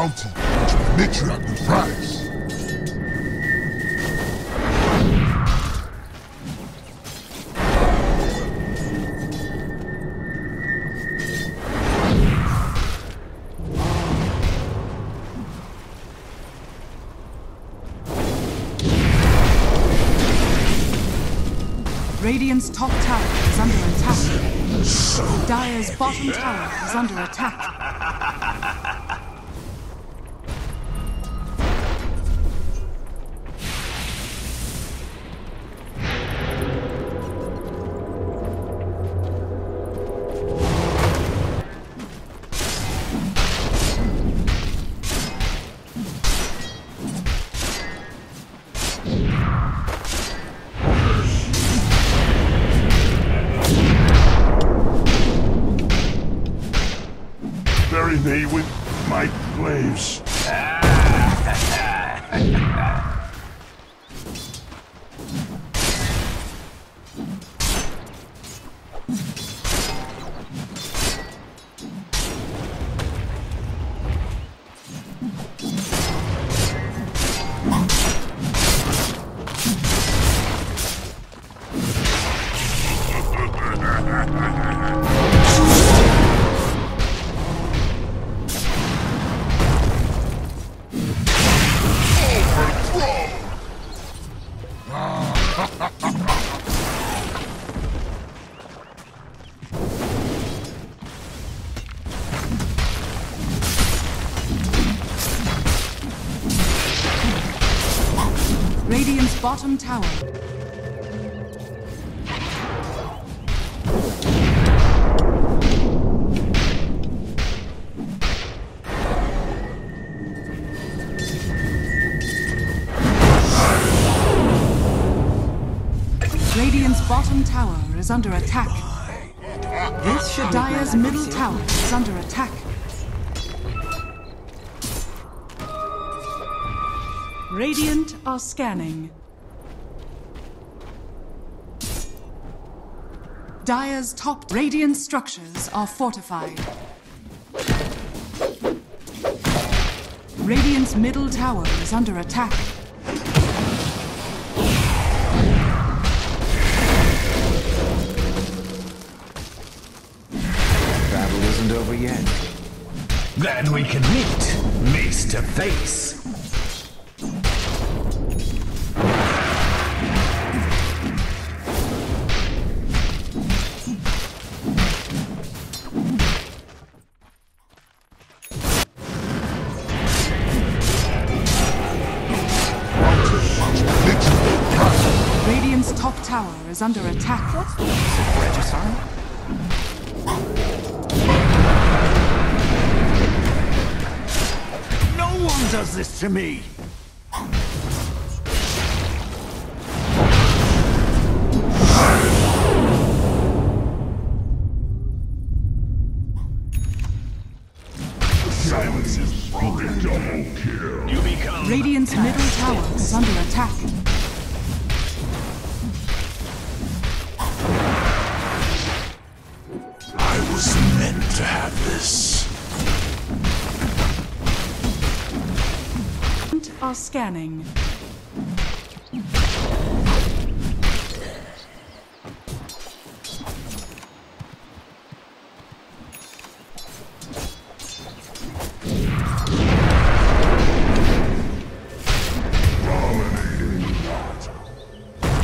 bounty to permit you at the. Radiant's top tower is under attack. Dire's bottom tower is under attack. Me with my slaves. Bottom tower. Radiant's bottom tower is under attack. This should middle tower is under attack. Radiant are scanning. Dire's top radiant structures are fortified. Radiant's middle tower is under attack. Battle isn't over yet. Then we can meet, face to face. Radiant's top tower is under attack. Regicide? No one does this to me. Silence is broken. Double kill. You become Radiant's middle tower is under attack. Are scanning.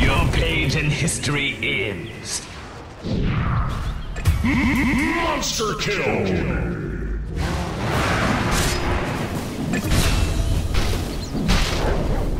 your page in history ends. Monster kill.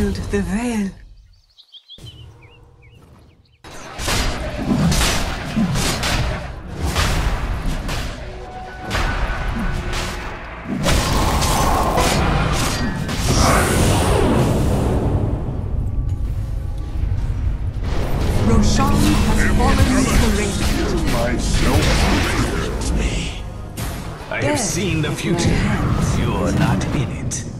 Failed the veil. Roshan has fallen to the Radiant. Myself I have seen the future. You're not in it.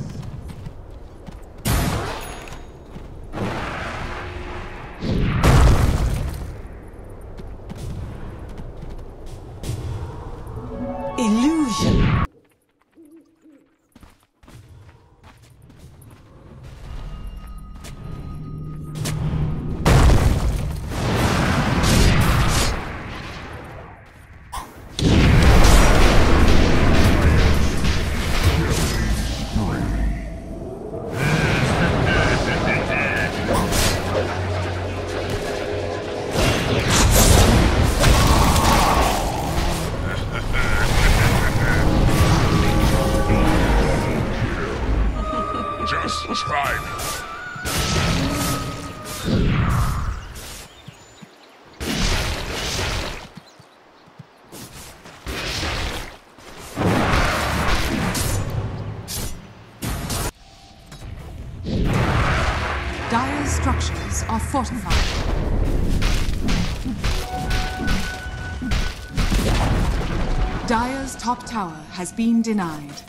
Dire structures are fortified. Dire's top tower has been denied.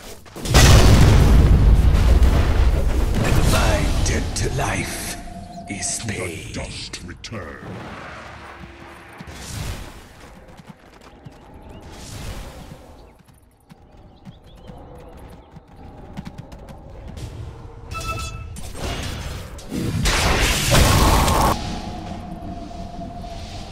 My debt to life is paid. Dust return.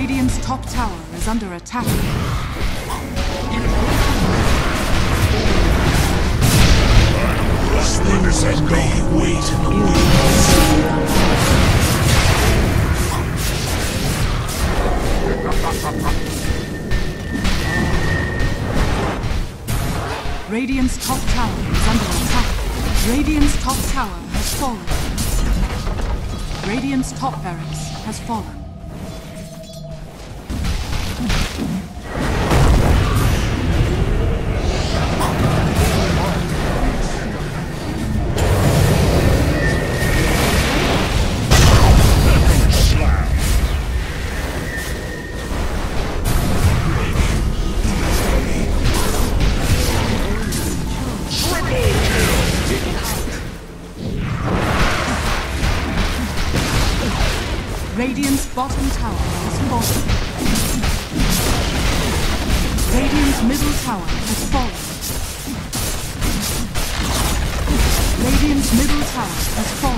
Radiant's top tower is under attack. This has gone wait. in the wings. Radiant's top tower is under attack. Radiant's top tower has fallen. Radiant's top barracks has fallen. Bottom tower has fallen. Radiant's middle tower has fallen. Radiant's middle tower has fallen.